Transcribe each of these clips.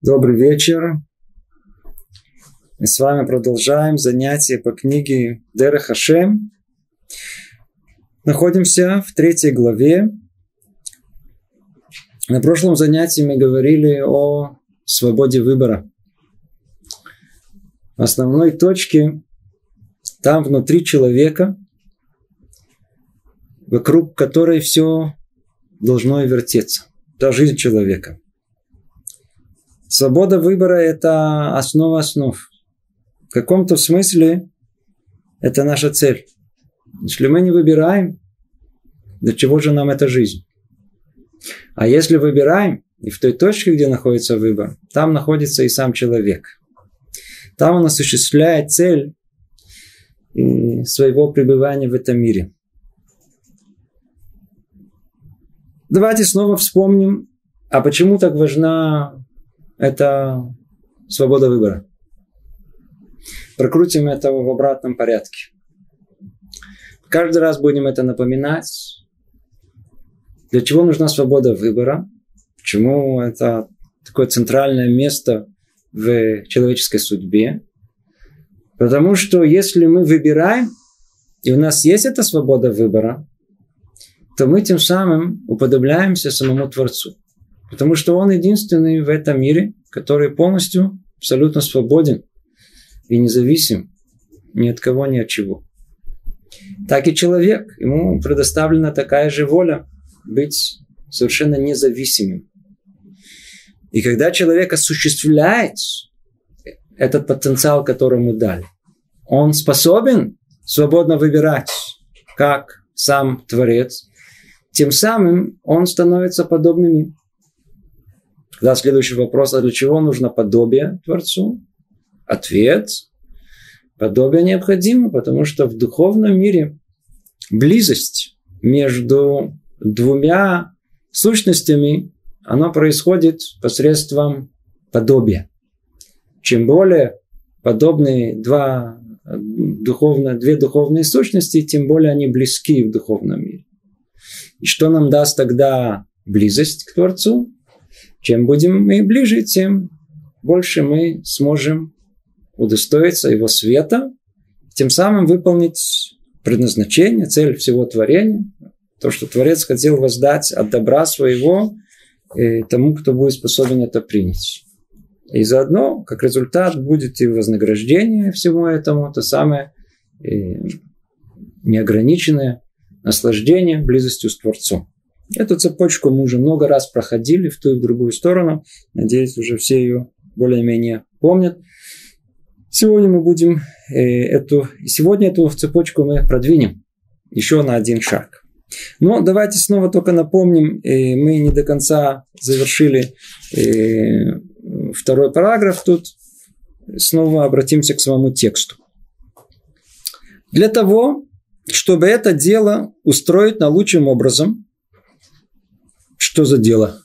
Добрый вечер. Мы с вами продолжаем занятия по книге Дера Хашем. Находимся в третьей главе. На прошлом занятии мы говорили о свободе выбора. В основной точке там внутри человека, вокруг которой все должно вертеться. Да, жизнь человека – Свобода выбора – это основа основ. В каком-то смысле это наша цель. Если мы не выбираем, для чего же нам эта жизнь? А если выбираем, и в той точке, где находится выбор, там находится и сам человек. Там он осуществляет цель своего пребывания в этом мире. Давайте снова вспомним, а почему так важна это свобода выбора. Прокрутим это в обратном порядке. Каждый раз будем это напоминать. Для чего нужна свобода выбора? Почему это такое центральное место в человеческой судьбе? Потому что если мы выбираем, и у нас есть эта свобода выбора, то мы тем самым уподобляемся самому Творцу. Потому что он единственный в этом мире, который полностью, абсолютно свободен и независим ни от кого, ни от чего. Так и человек, ему предоставлена такая же воля быть совершенно независимым. И когда человек осуществляет этот потенциал, который ему дали, он способен свободно выбирать, как сам Творец, тем самым он становится подобным им. Тогда следующий вопрос, а для чего нужно подобие Творцу? Ответ. Подобие необходимо, потому что в духовном мире близость между двумя сущностями, она происходит посредством подобия. Чем более подобные два духовно, две духовные сущности, тем более они близки в духовном мире. И что нам даст тогда близость к Творцу? Чем будем мы ближе, тем больше мы сможем удостоиться его света, тем самым выполнить предназначение, цель всего творения, то, что Творец хотел воздать от добра своего э, тому, кто будет способен это принять. И заодно, как результат, будет и вознаграждение всему этому, то самое э, неограниченное наслаждение близостью с Творцом. Эту цепочку мы уже много раз проходили в ту и в другую сторону. Надеюсь, уже все ее более-менее помнят. Сегодня мы будем э, эту, сегодня эту цепочку мы продвинем еще на один шаг. Но давайте снова только напомним, э, мы не до конца завершили э, второй параграф тут. Снова обратимся к самому тексту. Для того, чтобы это дело устроить наилучшим образом, что за дело?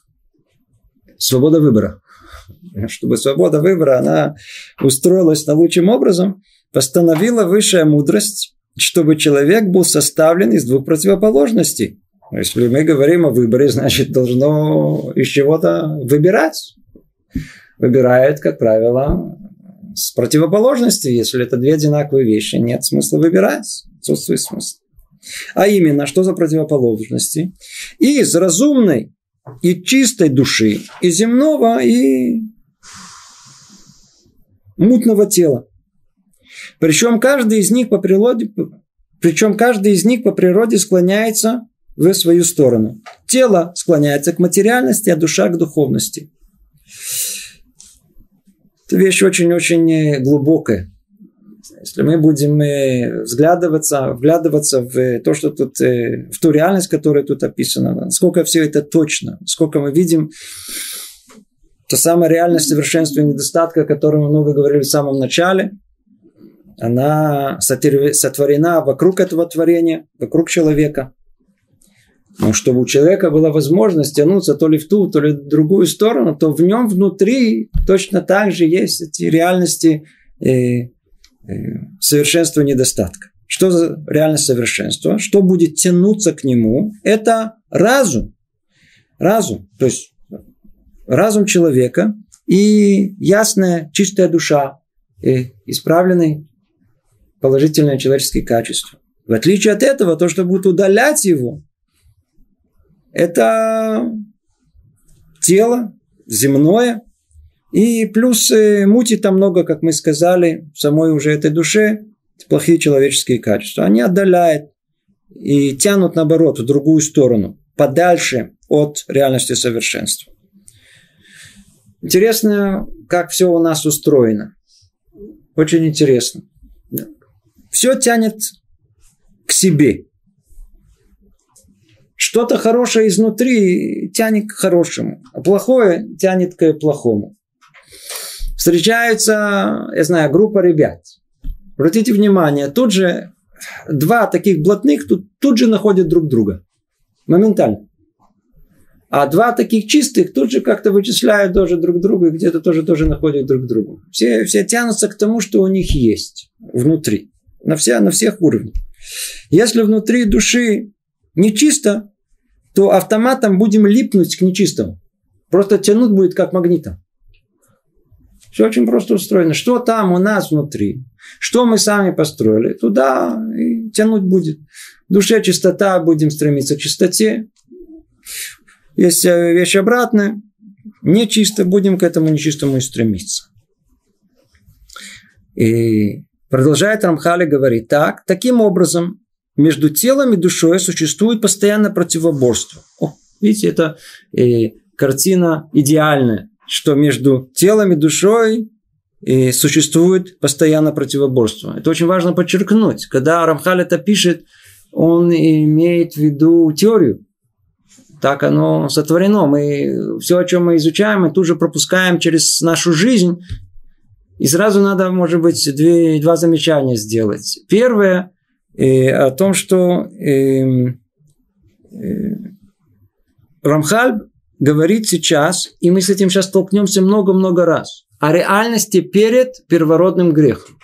Свобода выбора. Чтобы свобода выбора, она устроилась наилучшим образом, постановила высшая мудрость, чтобы человек был составлен из двух противоположностей. Если мы говорим о выборе, значит, должно из чего-то выбирать. Выбирает, как правило, с противоположности. Если это две одинаковые вещи, нет смысла выбирать. Отсутствует смысл. А именно, что за противоположности? Из разумной и чистой души, и земного, и мутного тела. Причем каждый из них по природе, причем каждый из них по природе склоняется в свою сторону. Тело склоняется к материальности, а душа к духовности. Это вещь очень-очень глубокая. Если мы будем э, взглядываться, вглядываться в то, что тут, э, в ту реальность, которая тут описана, насколько все это точно, сколько мы видим та самая реальность совершенства и недостатка, о которой мы много говорили в самом начале, она сотворена вокруг этого творения, вокруг человека. Но чтобы у человека была возможность тянуться то ли в ту, то ли в другую сторону, то в нем внутри точно так же есть эти реальности э, Э, совершенства недостатка. Что за реальность совершенства? Что будет тянуться к нему? Это разум. Разум. То есть разум человека и ясная, чистая душа, и исправленный положительные человеческие качества. В отличие от этого, то, что будет удалять его, это тело земное, и плюс э, мути там много, как мы сказали, в самой уже этой душе, плохие человеческие качества. Они отдаляют и тянут, наоборот, в другую сторону, подальше от реальности совершенства. Интересно, как все у нас устроено. Очень интересно все тянет к себе. Что-то хорошее изнутри тянет к хорошему, а плохое тянет к плохому. Встречается, я знаю, группа ребят. Обратите внимание, тут же два таких блатных тут, тут же находят друг друга. Моментально. А два таких чистых тут же как-то вычисляют тоже друг друга и где-то тоже, тоже находят друг друга. Все, все тянутся к тому, что у них есть внутри на, вся, на всех уровнях. Если внутри души нечисто, то автоматом будем липнуть к нечистому. Просто тянуть будет как магнитом. Все очень просто устроено. Что там у нас внутри? Что мы сами построили? Туда и тянуть будет. В душе чистота, будем стремиться к чистоте. Есть э, вещь обратная. Нечисто, будем к этому нечистому и стремиться. И Продолжает Рамхали говорить так. Таким образом, между телом и душой существует постоянное противоборство. О, видите, это э, картина идеальная, что между телом и душой э, существует постоянное противоборство. Это очень важно подчеркнуть. Когда Рамхаль это пишет, он имеет в виду теорию. Так оно сотворено. Мы все, о чем мы изучаем, мы тут же пропускаем через нашу жизнь и сразу надо, может быть, две, два замечания сделать. Первое э, о том, что э, э, Рамхаль говорит сейчас, и мы с этим сейчас столкнемся много-много раз, о реальности перед первородным грехом.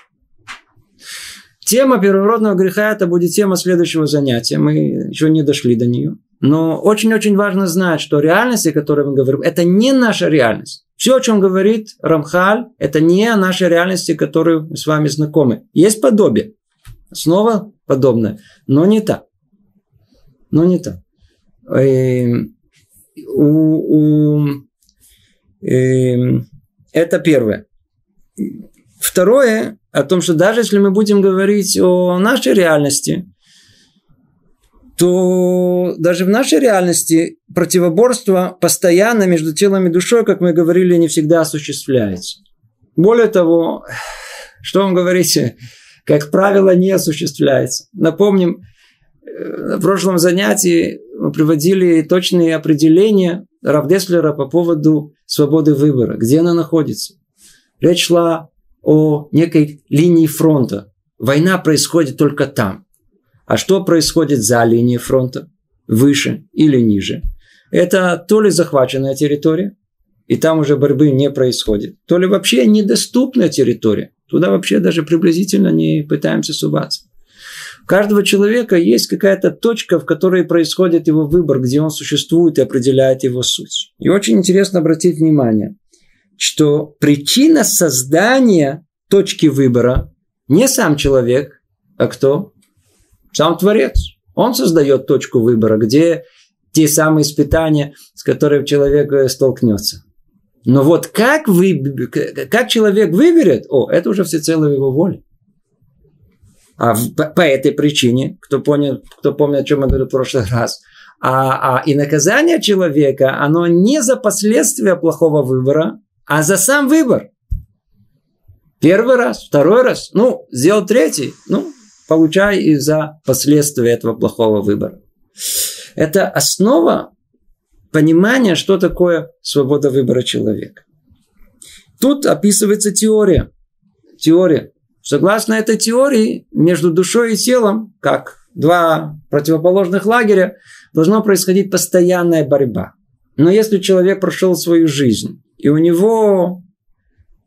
Тема первородного греха – это будет тема следующего занятия. Мы еще не дошли до нее. Но очень-очень важно знать, что реальность, о которой мы говорим, это не наша реальность. Все, о чем говорит Рамхаль, это не о нашей реальности, которую мы с вами знакомы. Есть подобие. Снова подобное. Но не так. Но не так. У, у, э, это первое. Второе, о том, что даже если мы будем говорить о нашей реальности, то даже в нашей реальности противоборство постоянно между телом и душой, как мы говорили, не всегда осуществляется. Более того, что вам говорите, как правило, не осуществляется. Напомним, э, в прошлом занятии мы приводили точные определения Равдеслера по поводу свободы выбора, где она находится. Речь шла о некой линии фронта. Война происходит только там. А что происходит за линией фронта? Выше или ниже? Это то ли захваченная территория, и там уже борьбы не происходит, то ли вообще недоступная территория. Туда вообще даже приблизительно не пытаемся суваться. Каждого человека есть какая-то точка, в которой происходит его выбор, где он существует и определяет его суть. И очень интересно обратить внимание, что причина создания точки выбора не сам человек, а кто? Сам Творец. Он создает точку выбора, где те самые испытания, с которыми человек э, столкнется. Но вот как, вы, как человек выберет, о, это уже всецело его воля. А по, по этой причине, кто, понял, кто помнит, о чем я говорил в прошлый раз, а, а, и наказание человека, оно не за последствия плохого выбора, а за сам выбор. Первый раз, второй раз, ну, сделал третий, ну, получай из-за последствия этого плохого выбора. Это основа понимания, что такое свобода выбора человека. Тут описывается теория. Теория. Согласно этой теории, между душой и телом, как два противоположных лагеря, должна происходить постоянная борьба. Но если человек прошел свою жизнь, и у него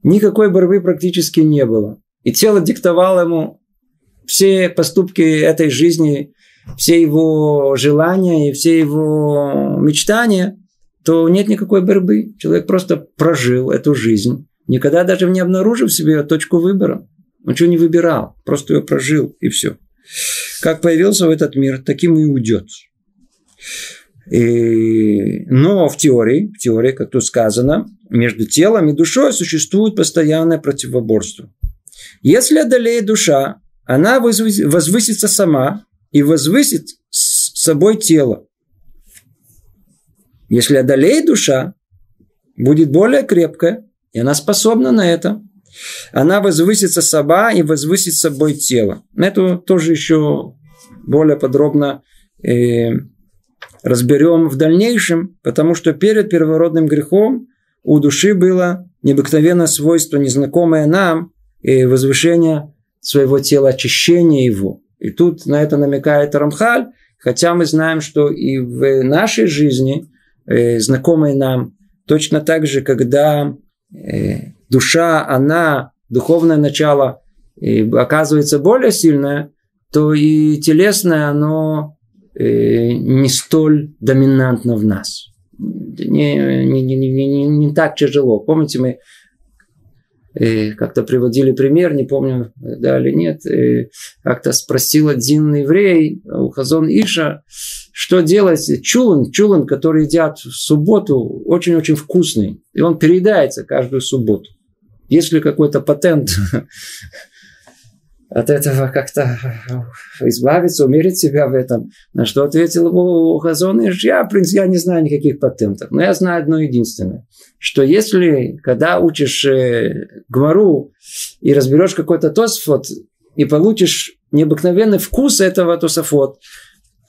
никакой борьбы практически не было, и тело диктовало ему все поступки этой жизни, все его желания и все его мечтания, то нет никакой борьбы. Человек просто прожил эту жизнь, никогда даже не обнаружив себе точку выбора. Он ничего не выбирал, просто ее прожил, и все. Как появился в этот мир, таким и уйдет. И, но в теории, в теории, как тут сказано, между телом и душой существует постоянное противоборство. Если одолеет душа, она возвысится сама и возвысит с собой тело. Если одолеет душа, будет более крепкая, и она способна на это. Она возвысится сама и возвысит собой тело. Это тоже еще более подробно э, разберем в дальнейшем, потому что перед первородным грехом у души было необыкновенное свойство, незнакомое нам, и возвышение своего тела, очищение его. И тут на это намекает Рамхаль, хотя мы знаем, что и в нашей жизни, э, знакомой нам, точно так же, когда э, душа, она, духовное начало, э, оказывается более сильное, то и телесное, оно э, не столь доминантно в нас. Не, не, не, не, не, не так тяжело. Помните, мы э, как-то приводили пример, не помню, да или нет, э, как-то спросил один еврей у Хазон Иша, что делать чулан, чулан, который едят в субботу, очень-очень вкусный, и он переедается каждую субботу. Есть ли какой-то патент от этого как-то избавиться, умерить себя в этом. На что ответил ему Хазон я, в принципе, я не знаю никаких патентов, но я знаю одно единственное, что если, когда учишь э, Гмару и разберешь какой-то тосфот, и получишь необыкновенный вкус этого тософот,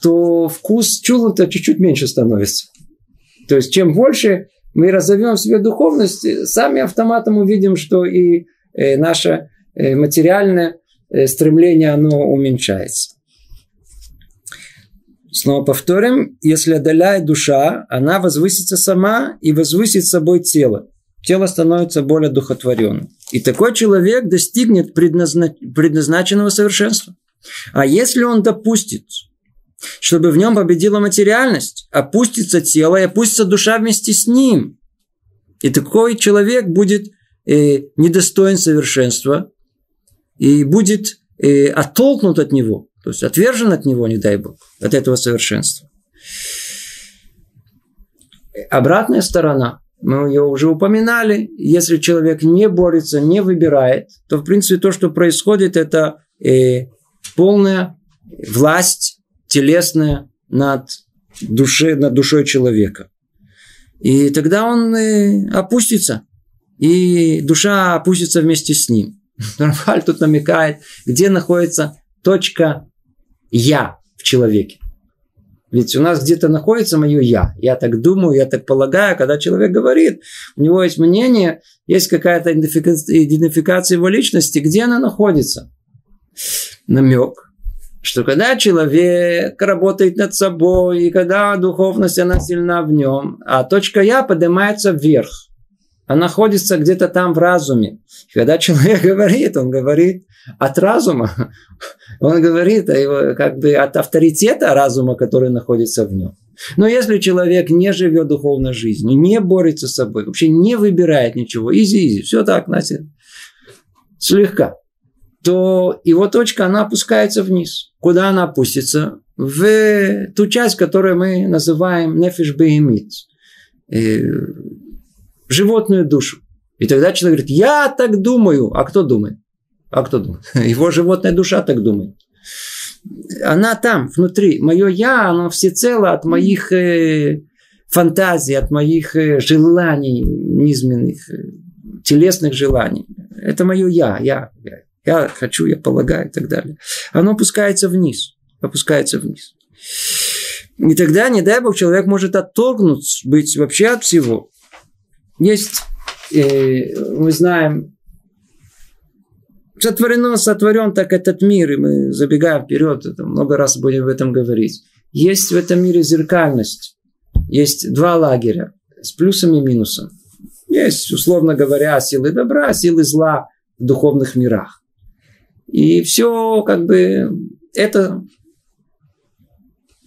то вкус чулан-то чуть-чуть меньше становится. То есть, чем больше мы разовьем в себе духовность, сами автоматом увидим, что и э, наше э, материальное Э, стремление, оно уменьшается. Снова повторим, если одоляет душа, она возвысится сама и возвысит собой тело. Тело становится более духотворенным. И такой человек достигнет предназна... предназначенного совершенства. А если он допустит, чтобы в нем победила материальность, опустится тело и опустится душа вместе с ним, и такой человек будет э, недостоин совершенства, и будет э, оттолкнут от него, то есть отвержен от него, не дай Бог, от этого совершенства. Обратная сторона, мы ее уже упоминали, если человек не борется, не выбирает, то в принципе то, что происходит, это э, полная власть телесная над, душе, над душой человека. И тогда он опустится, и душа опустится вместе с ним. Рамхаль тут намекает, где находится точка «я» в человеке. Ведь у нас где-то находится мое «я». Я так думаю, я так полагаю. Когда человек говорит, у него есть мнение, есть какая-то идентификация его личности, где она находится. Намек, что когда человек работает над собой, и когда духовность, она сильна в нем, а точка «я» поднимается вверх – а находится где-то там в разуме. И когда человек говорит, он говорит от разума, он говорит как бы от авторитета разума, который находится в нем. Но если человек не живет духовной жизнью, не борется с собой, вообще не выбирает ничего, easy-easy, все так, знаете, слегка, то его точка, она опускается вниз. Куда она опустится? В ту часть, которую мы называем נפש בהמית животную душу. И тогда человек говорит, я так думаю. А кто думает? А кто думает? Его животная душа так думает. Она там, внутри. Мое я, оно всецело от моих э, фантазий, от моих э, желаний низменных, э, телесных желаний. Это мое я, я, я. Я хочу, я полагаю и так далее. Оно опускается вниз. Опускается вниз. И тогда, не дай Бог, человек может отторгнуть, быть вообще от всего. Есть, э, мы знаем, сотворено, сотворен так этот мир, и мы забегаем вперед, это много раз будем об этом говорить. Есть в этом мире зеркальность. Есть два лагеря с плюсом и минусом. Есть, условно говоря, силы добра, силы зла в духовных мирах. И все как бы это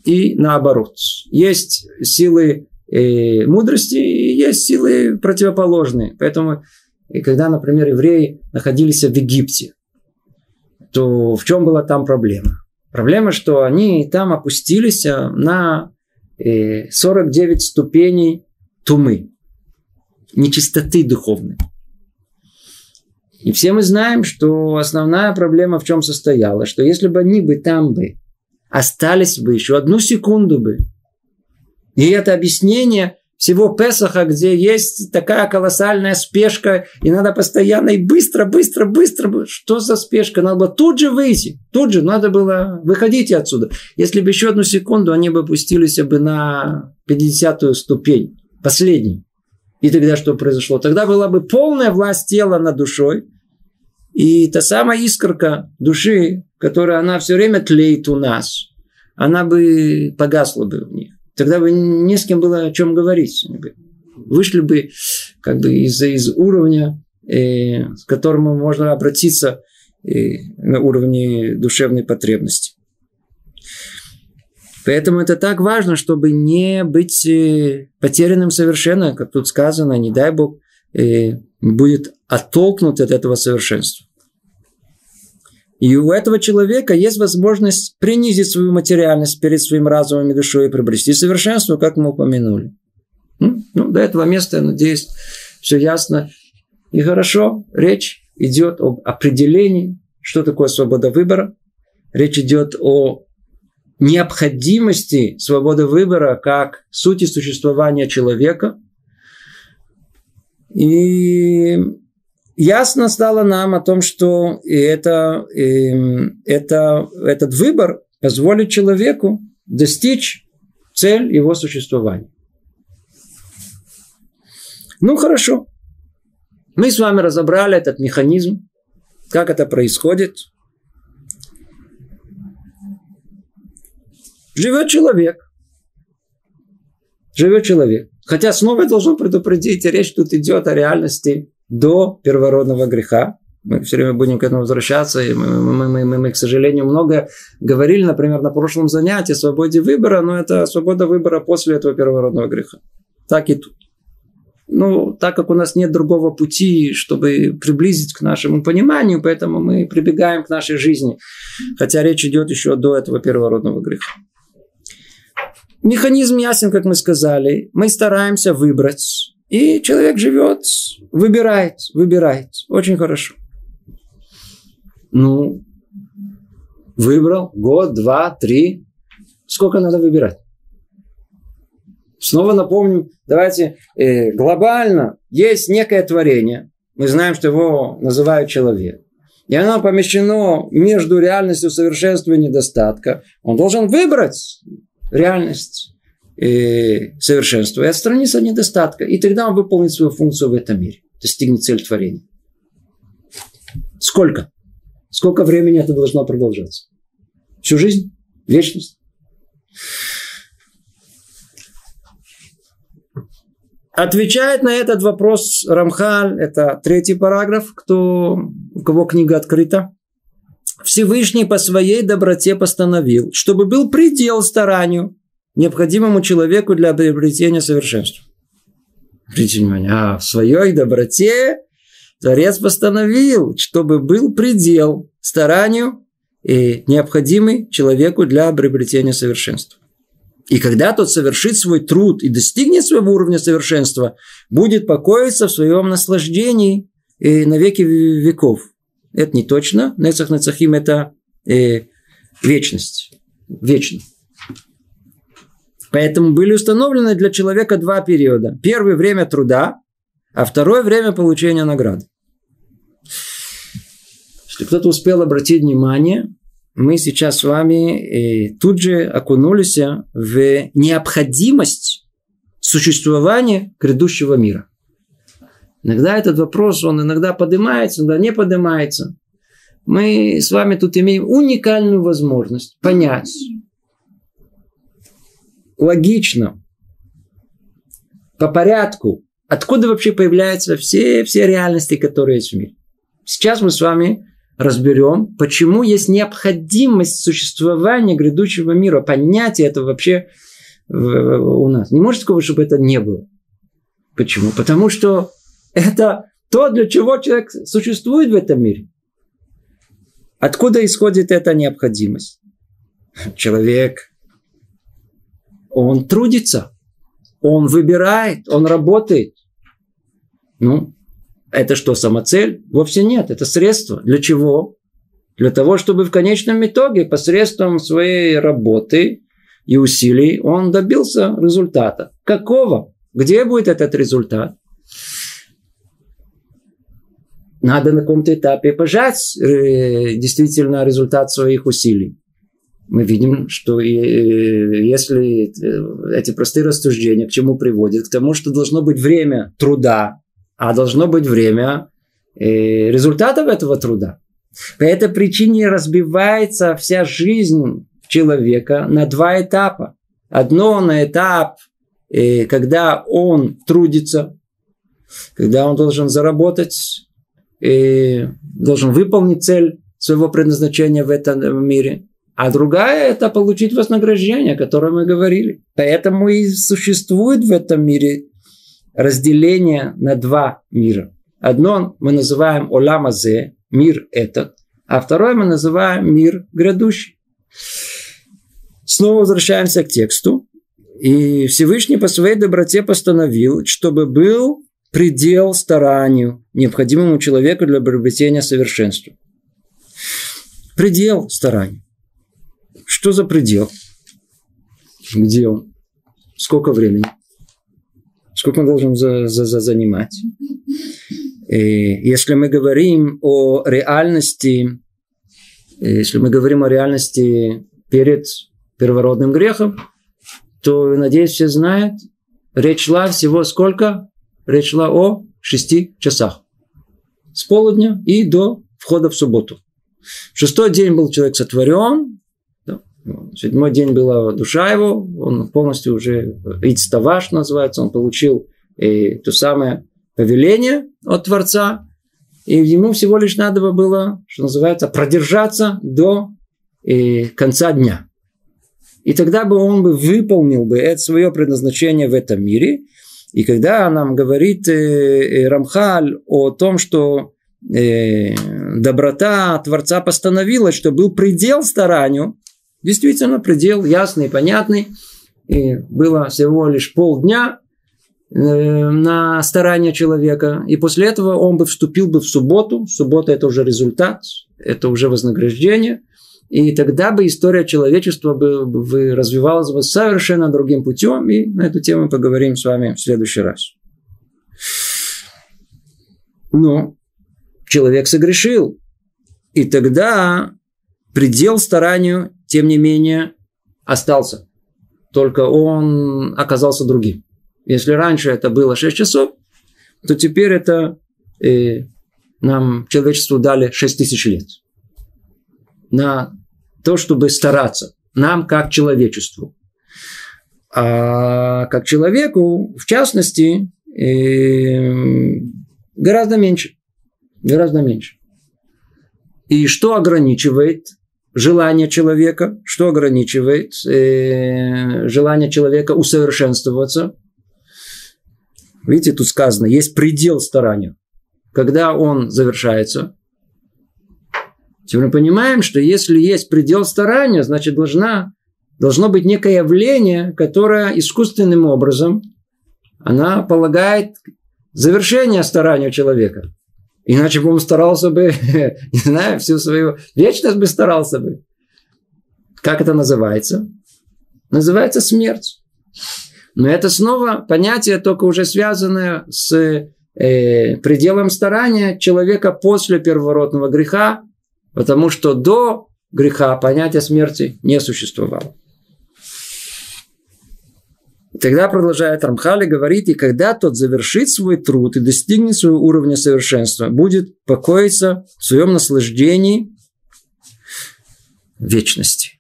и наоборот. Есть силы э, мудрости и есть силы противоположные. Поэтому, и когда, например, евреи находились в Египте, то в чем была там проблема? Проблема, что они там опустились э, на 49 э, ступеней тумы, нечистоты духовной. И все мы знаем, что основная проблема в чем состояла, что если бы они бы там бы остались бы еще одну секунду бы, и это объяснение всего Песаха, где есть такая колоссальная спешка, и надо постоянно и быстро, быстро, быстро. Что за спешка? Надо было тут же выйти. Тут же надо было выходить отсюда. Если бы еще одну секунду, они бы опустились бы на 50-ю ступень, последний. И тогда что произошло? Тогда была бы полная власть тела над душой. И та самая искорка души, которая она все время тлеет у нас, она бы погасла бы в них. Тогда бы не с кем было о чем говорить. Вышли бы как бы из, из уровня, э, к которому можно обратиться э, на уровне душевной потребности. Поэтому это так важно, чтобы не быть э, потерянным совершенно, как тут сказано, не дай Бог, э, будет оттолкнут от этого совершенства. И у этого человека есть возможность принизить свою материальность перед своим разумом и душой и приобрести совершенство, как мы упомянули. Ну, до этого места, я надеюсь, все ясно и хорошо. Речь идет об определении, что такое свобода выбора. Речь идет о необходимости свободы выбора как сути существования человека. И ясно стало нам о том, что это, это, этот выбор позволит человеку достичь цель его существования. Ну хорошо. Мы с вами разобрали этот механизм, как это происходит. Живет человек. Живет человек. Хотя снова я должен предупредить, речь тут идет о реальности до первородного греха. Мы все время будем к этому возвращаться. И мы, мы, мы, мы, мы, к сожалению, много говорили, например, на прошлом занятии о свободе выбора, но это свобода выбора после этого первородного греха. Так и тут. Ну, так как у нас нет другого пути, чтобы приблизить к нашему пониманию, поэтому мы прибегаем к нашей жизни. Хотя речь идет еще до этого первородного греха. Механизм ясен, как мы сказали. Мы стараемся выбрать и человек живет, выбирает, выбирает. Очень хорошо. Ну, выбрал год, два, три. Сколько надо выбирать? Снова напомним, давайте э, глобально есть некое творение. Мы знаем, что его называют человек. И оно помещено между реальностью совершенства и недостатка. Он должен выбрать реальность э, совершенства и отстраниться от недостатка. И тогда он выполнит свою функцию в этом мире. Достигнет цель творения. Сколько? Сколько времени это должно продолжаться? Всю жизнь? Вечность? Отвечает на этот вопрос Рамхаль, это третий параграф, кто, у кого книга открыта. Всевышний по своей доброте постановил, чтобы был предел старанию, необходимому человеку для приобретения совершенства. Обратите внимание, а в своей доброте Творец постановил, чтобы был предел старанию, и необходимый человеку для приобретения совершенства. И когда тот совершит свой труд и достигнет своего уровня совершенства, будет покоиться в своем наслаждении и на веки веков. Это не точно. Нецах Нецахим – это э, вечность. Вечно. Поэтому были установлены для человека два периода. Первый – время труда, а второе – время получения награды. Если кто-то успел обратить внимание, мы сейчас с вами э, тут же окунулись в необходимость существования грядущего мира. Иногда этот вопрос, он иногда поднимается, иногда не поднимается. Мы с вами тут имеем уникальную возможность понять, логично, по порядку, откуда вообще появляются все, все реальности, которые есть в мире. Сейчас мы с вами разберем, почему есть необходимость существования грядущего мира, понятие это вообще у нас. Не может такого, чтобы это не было. Почему? Потому что это то, для чего человек существует в этом мире. Откуда исходит эта необходимость? Человек, он трудится, он выбирает, он работает. Ну, это что, самоцель? Вовсе нет, это средство. Для чего? Для того, чтобы в конечном итоге посредством своей работы и усилий он добился результата. Какого? Где будет этот результат? Надо на каком-то этапе пожать э, действительно результат своих усилий. Мы видим, что э, если э, эти простые рассуждения к чему приводят? К тому, что должно быть время труда, а должно быть время результатов этого труда. По этой причине разбивается вся жизнь человека на два этапа. Одно на этап, э, когда он трудится, когда он должен заработать, и должен выполнить цель своего предназначения в этом мире. А другая – это получить вознаграждение, о котором мы говорили. Поэтому и существует в этом мире разделение на два мира. Одно мы называем Оламазе, мир этот, а второй мы называем мир грядущий. Снова возвращаемся к тексту. И Всевышний по своей доброте постановил, чтобы был предел старанию, необходимому человеку для приобретения совершенства. Предел старанию. Что за предел? Где он? Сколько времени? Сколько он должен за, за, за занимать? Если мы говорим о реальности, если мы говорим о реальности перед первородным грехом, то, надеюсь, все знают, речь шла всего сколько? Речь шла о шести часах. С полудня и до входа в субботу. Шестой день был человек сотворен, седьмой день была душа его, он полностью уже ицтаваш называется, он получил и то самое повеление от Творца, и ему всего лишь надо было, что называется, продержаться до э, конца дня. И тогда бы он бы выполнил бы это свое предназначение в этом мире. И когда нам говорит э, э, Рамхаль о том, что э, доброта Творца постановила, что был предел старанию, действительно предел ясный, понятный, и было всего лишь полдня, на старание человека. И после этого он бы вступил бы в субботу. Суббота это уже результат, это уже вознаграждение. И тогда бы история человечества бы, развивалась бы совершенно другим путем. И на эту тему поговорим с вами в следующий раз. Но человек согрешил. И тогда предел старанию, тем не менее, остался. Только он оказался другим. Если раньше это было 6 часов, то теперь это э, нам человечеству дали 6 тысяч лет. На то, чтобы стараться. Нам как человечеству. А как человеку, в частности, э, гораздо меньше. Гораздо меньше. И что ограничивает желание человека? Что ограничивает э, желание человека усовершенствоваться? Видите, тут сказано, есть предел старания. Когда он завершается, Теперь мы понимаем, что если есть предел старания, значит должна, должно быть некое явление, которое искусственным образом она полагает завершение старания человека. Иначе бы он старался бы, не знаю, всю свою вечность бы старался бы. Как это называется? Называется смерть. Но это снова понятие, только уже связанное с э, пределом старания человека после первородного греха, потому что до греха понятие смерти не существовало. Тогда продолжает Рамхали говорит, и когда тот завершит свой труд и достигнет своего уровня совершенства, будет покоиться в своем наслаждении вечности.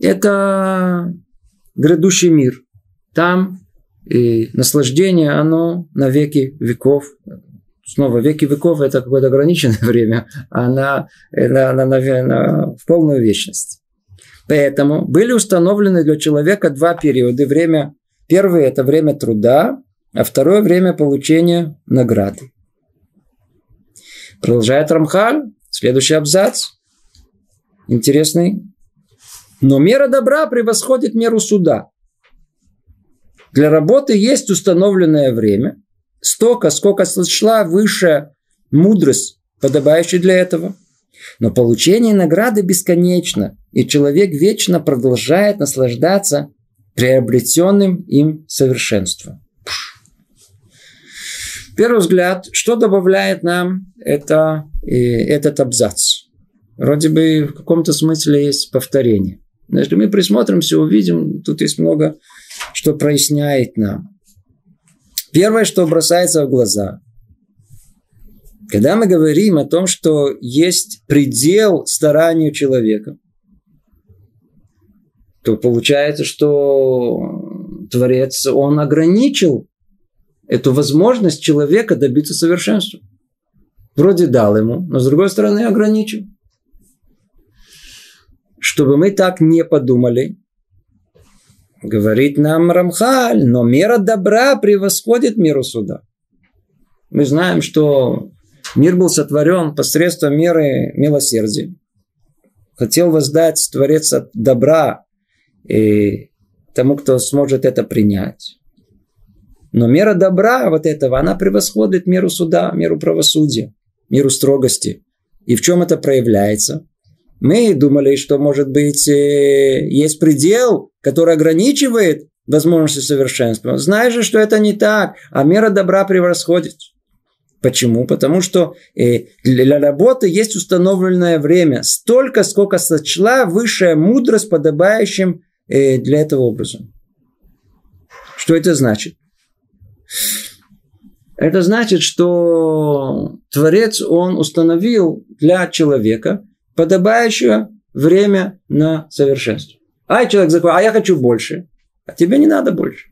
Это грядущий мир. Там и наслаждение, оно на веки веков. Снова, веки веков – это какое-то ограниченное время, а на, на, на, на, в полную вечность. Поэтому были установлены для человека два периода. Время, первое – это время труда, а второе – время получения награды. Продолжает Рамхаль, следующий абзац. Интересный. Но мера добра превосходит меру суда. Для работы есть установленное время, столько, сколько сочла высшая мудрость, подобающая для этого. Но получение награды бесконечно, и человек вечно продолжает наслаждаться приобретенным им совершенством. Первый взгляд, что добавляет нам это, э, этот абзац? Вроде бы в каком-то смысле есть повторение. Но если мы присмотримся, увидим, тут есть много, что проясняет нам. Первое, что бросается в глаза, когда мы говорим о том, что есть предел старанию человека, то получается, что Творец, он ограничил эту возможность человека добиться совершенства. Вроде дал ему, но с другой стороны ограничил. Чтобы мы так не подумали, говорит нам Рамхаль, но мера добра превосходит меру суда. Мы знаем, что мир был сотворен посредством меры милосердия. Хотел воздать Творец добра и тому, кто сможет это принять. Но мера добра вот этого, она превосходит меру суда, меру правосудия, меру строгости. И в чем это проявляется? Мы думали, что, может быть, э, есть предел, который ограничивает возможности совершенства. Знаешь же, что это не так, а мера добра превосходит. Почему? Потому что э, для работы есть установленное время. Столько, сколько сочла высшая мудрость, подобающим э, для этого образа. Что это значит? Это значит, что Творец, он установил для человека подобающее время на совершенство. А человек закрыл, а я хочу больше. А тебе не надо больше.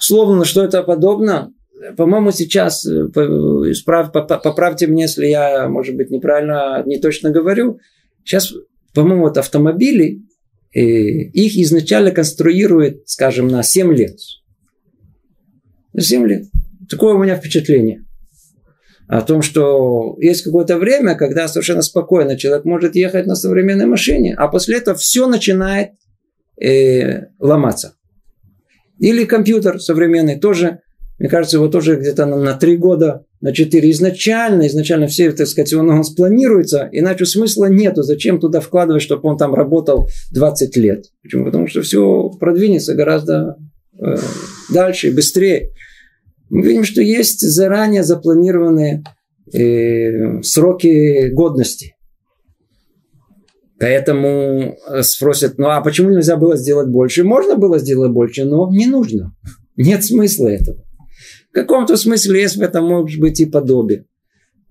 Словно, что это подобно, по-моему, сейчас, э, исправ, поправьте мне, если я, может быть, неправильно, не точно говорю, сейчас, по-моему, вот автомобили, э, их изначально конструируют, скажем, на 7 лет. 7 лет. Такое у меня впечатление. О том, что есть какое-то время, когда совершенно спокойно человек может ехать на современной машине, а после этого все начинает э, ломаться. Или компьютер современный тоже, мне кажется, его тоже где-то на, на 3 года, на 4 изначально, изначально все, так сказать, он, он спланируется, иначе смысла нету. Зачем туда вкладывать, чтобы он там работал 20 лет? Почему? Потому что все продвинется гораздо э, дальше быстрее мы видим, что есть заранее запланированные э, сроки годности. Поэтому э, спросят, ну а почему нельзя было сделать больше? Можно было сделать больше, но не нужно. Нет смысла этого. В каком-то смысле есть в этом может быть и подобие.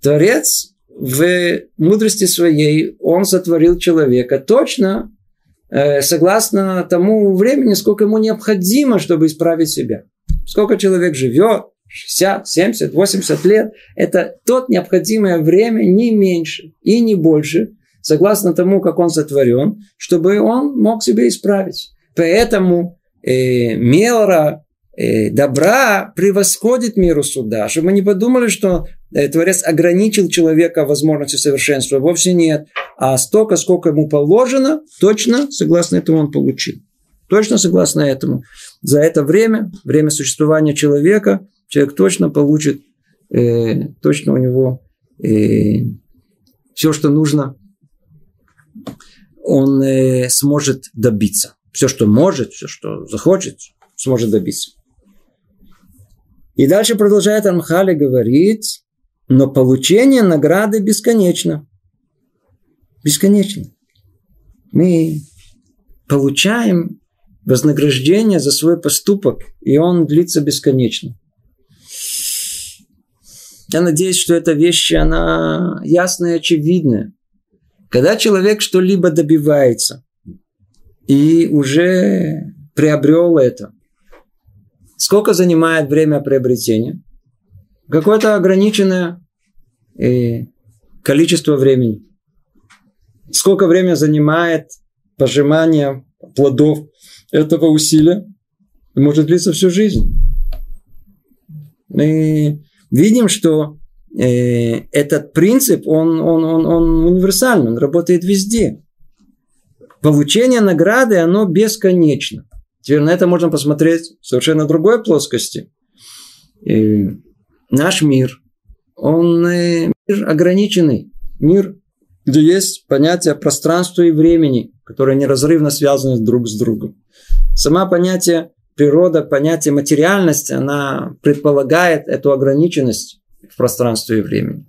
Творец в мудрости своей, он сотворил человека точно э, согласно тому времени, сколько ему необходимо, чтобы исправить себя. Сколько человек живет, 60, 70, 80 лет, это тот необходимое время, не меньше и не больше, согласно тому, как он сотворен, чтобы он мог себя исправить. Поэтому э, мера э, добра превосходит миру суда. Чтобы мы не подумали, что э, Творец ограничил человека возможности совершенства. Вовсе нет. А столько, сколько ему положено, точно, согласно этому он получил. Точно согласно этому за это время, время существования человека, человек точно получит, э, точно у него э, все, что нужно, он э, сможет добиться. Все, что может, все, что захочет, сможет добиться. И дальше продолжает Амхали говорить, но получение награды бесконечно. Бесконечно. Мы получаем вознаграждение за свой поступок, и он длится бесконечно. Я надеюсь, что эта вещь, она ясная и очевидная. Когда человек что-либо добивается и уже приобрел это, сколько занимает время приобретения? Какое-то ограниченное э, количество времени. Сколько времени занимает пожимание плодов этого усилия? Может длиться всю жизнь. Мы видим, что э, этот принцип, он, он, он, он универсальный, он работает везде. Получение награды, оно бесконечно. Теперь на это можно посмотреть в совершенно другой плоскости. И наш мир, он э, мир ограниченный. Мир, где есть понятие пространства и времени, которые неразрывно связаны друг с другом. Сама понятие природа, понятие материальности, она предполагает эту ограниченность в пространстве и времени.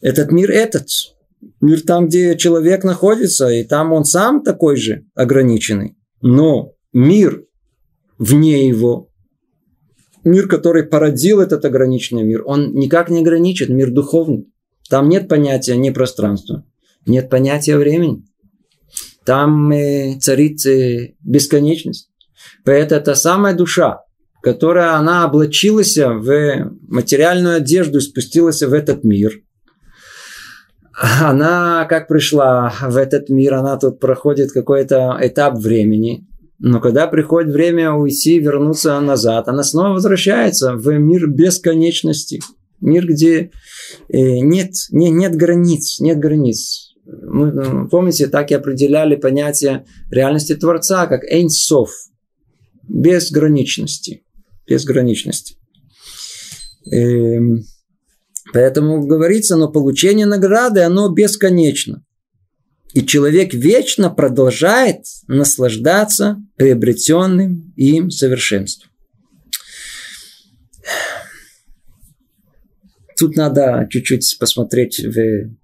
Этот мир этот. Мир там, где человек находится, и там он сам такой же ограниченный. Но мир вне его, мир, который породил этот ограниченный мир, он никак не ограничен, мир духовный. Там нет понятия не пространства, нет понятия времени. Там э, царит э, бесконечность. Поэтому это самая душа, которая она облачилась в материальную одежду и спустилась в этот мир. Она как пришла в этот мир, она тут проходит какой-то этап времени. Но когда приходит время уйти, вернуться назад, она снова возвращается в мир бесконечности. Мир, где э, нет, нет, нет границ, нет границ. Мы, ну, помните, так и определяли понятие реальности Творца, как Эйнсов, безграничности. Безграничности. Эм, поэтому говорится, но получение награды, оно бесконечно. И человек вечно продолжает наслаждаться приобретенным им совершенством. Тут надо чуть-чуть посмотреть в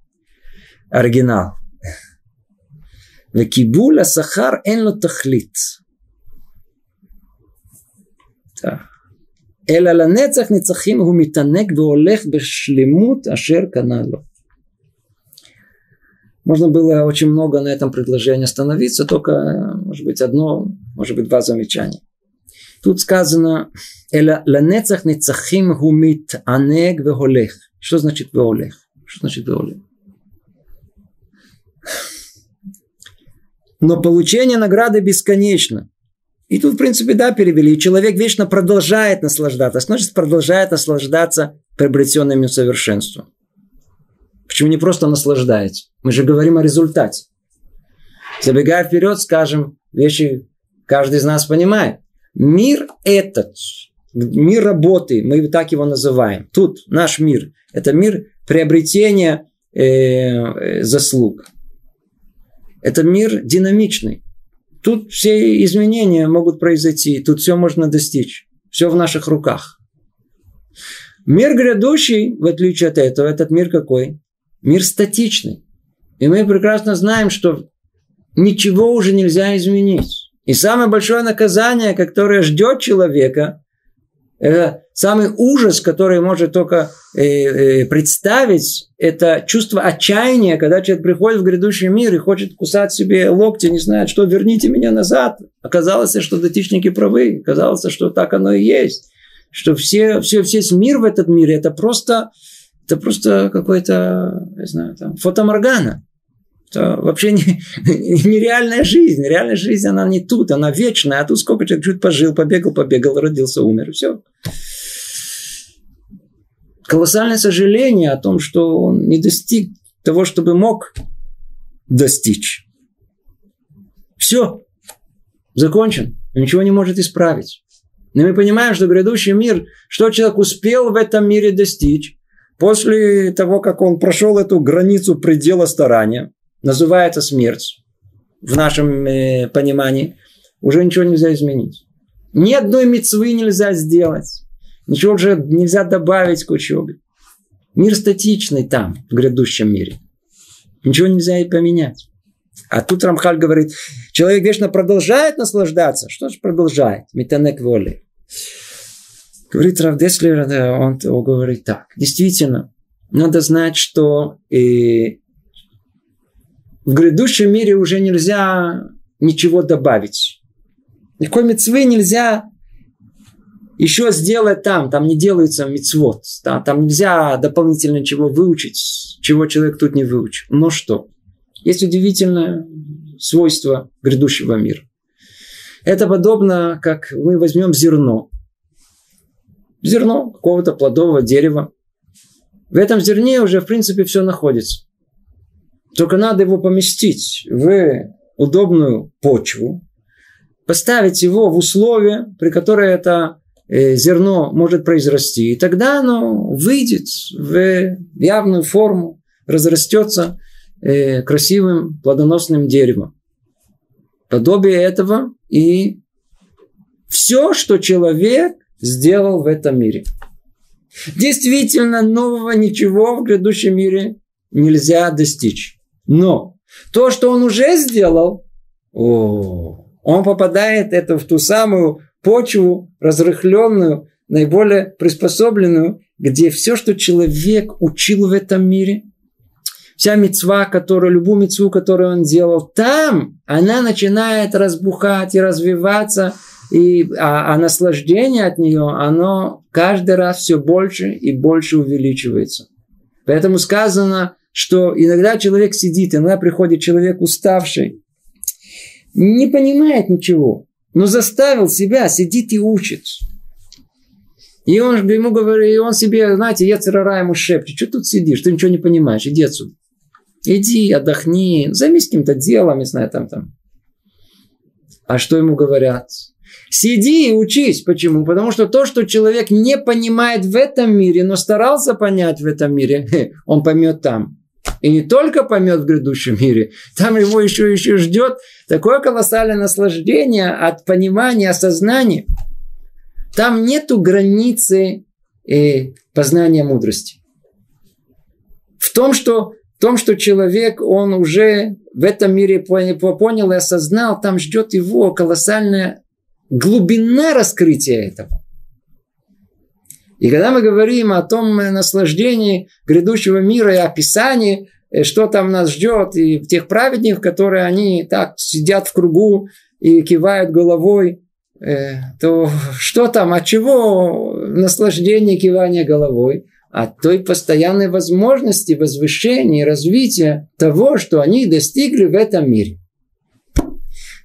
оригинал. וקיבול השכר אין לו תכלית. אלא לנצח נצחים הוא מתענג והולך בשלמות אשר קנה לו. Можно было очень много на этом предложении остановиться, только, может быть, одно, может быть, два замечания. Тут сказано, «Эла ланецах нецахим гумит анег веголех». Что значит веолех? Что значит веолех? Но получение награды бесконечно. И тут, в принципе, да, перевели. Человек вечно продолжает наслаждаться. Значит, продолжает наслаждаться приобретенным совершенством. Почему не просто наслаждается? Мы же говорим о результате. Забегая вперед, скажем, вещи каждый из нас понимает. Мир этот, мир работы, мы так его называем. Тут наш мир. Это мир приобретения э, заслуг. Это мир динамичный. Тут все изменения могут произойти, тут все можно достичь. Все в наших руках. Мир грядущий, в отличие от этого, этот мир какой? Мир статичный. И мы прекрасно знаем, что ничего уже нельзя изменить. И самое большое наказание, которое ждет человека, это самый ужас, который может только э, э, представить, это чувство отчаяния, когда человек приходит в грядущий мир и хочет кусать себе локти, не знает, что верните меня назад. Оказалось, что дотичники правы, оказалось, что так оно и есть. Что все, все, весь мир в этот мире, это просто, это просто какой-то, не знаю, там, фотоморгана то вообще не, нереальная жизнь. Реальная жизнь, она не тут, она вечная. А тут сколько человек чуть пожил, побегал, побегал, родился, умер, все. Колоссальное сожаление о том, что он не достиг того, чтобы мог достичь. Все. Закончен. ничего не может исправить. Но мы понимаем, что грядущий мир, что человек успел в этом мире достичь, после того, как он прошел эту границу предела старания, называется смерть в нашем э, понимании, уже ничего нельзя изменить. Ни одной мецвы нельзя сделать. Ничего уже нельзя добавить к учебе. Мир статичный там, в грядущем мире. Ничего нельзя и поменять. А тут Рамхаль говорит, человек вечно продолжает наслаждаться. Что же продолжает? Метанек воли. Говорит Рав Деслер, он, он говорит так. Действительно, надо знать, что э, в грядущем мире уже нельзя ничего добавить. Никакой мецвы нельзя еще сделать там. Там не делается мецвод. Да? Там нельзя дополнительно ничего выучить, чего человек тут не выучил. Но что? Есть удивительное свойство грядущего мира. Это подобно, как мы возьмем зерно. Зерно какого-то плодового дерева. В этом зерне уже, в принципе, все находится. Только надо его поместить в удобную почву, поставить его в условия, при которых это э, зерно может произрасти. И тогда оно выйдет в явную форму, разрастется э, красивым плодоносным деревом. Подобие этого и все, что человек сделал в этом мире. Действительно, нового ничего в грядущем мире нельзя достичь. Но то, что он уже сделал, о, он попадает это в ту самую почву разрыхленную, наиболее приспособленную, где все, что человек учил в этом мире, вся мецва, которую, любую мецву, которую он делал, там она начинает разбухать и развиваться, и, а, а наслаждение от нее, оно каждый раз все больше и больше увеличивается. Поэтому сказано, что иногда человек сидит, иногда приходит человек уставший, не понимает ничего, но заставил себя, сидит и учит. И он ему говорит, и он себе, знаете, я церара ему шепчет, что тут сидишь, ты ничего не понимаешь, иди отсюда. Иди, отдохни, займись каким-то делом, не знаю, там, там. А что ему говорят? Сиди и учись. Почему? Потому что то, что человек не понимает в этом мире, но старался понять в этом мире, он поймет там. И не только поймет в грядущем мире, там его еще, еще ждет такое колоссальное наслаждение от понимания, осознания. Там нету границы э, познания мудрости. В том, что, в том, что человек, он уже в этом мире понял и осознал, там ждет его колоссальная глубина раскрытия этого. И когда мы говорим о том наслаждении грядущего мира и описании, э, что там нас ждет, и тех праведников, которые они так сидят в кругу и кивают головой, э, то что там, от чего наслаждение кивания головой? От той постоянной возможности возвышения и развития того, что они достигли в этом мире.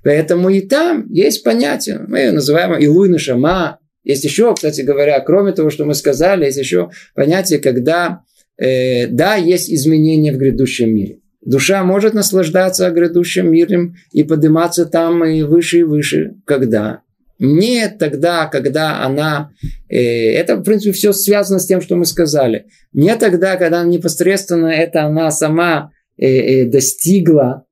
Поэтому и там есть понятие, мы ее называем Илуй Шама, есть еще, кстати говоря, кроме того, что мы сказали, есть еще понятие, когда, э, да, есть изменения в грядущем мире. Душа может наслаждаться грядущим миром и подниматься там и выше и выше. Когда? Не тогда, когда она... Э, это, в принципе, все связано с тем, что мы сказали. Не тогда, когда непосредственно это она сама э, э, достигла,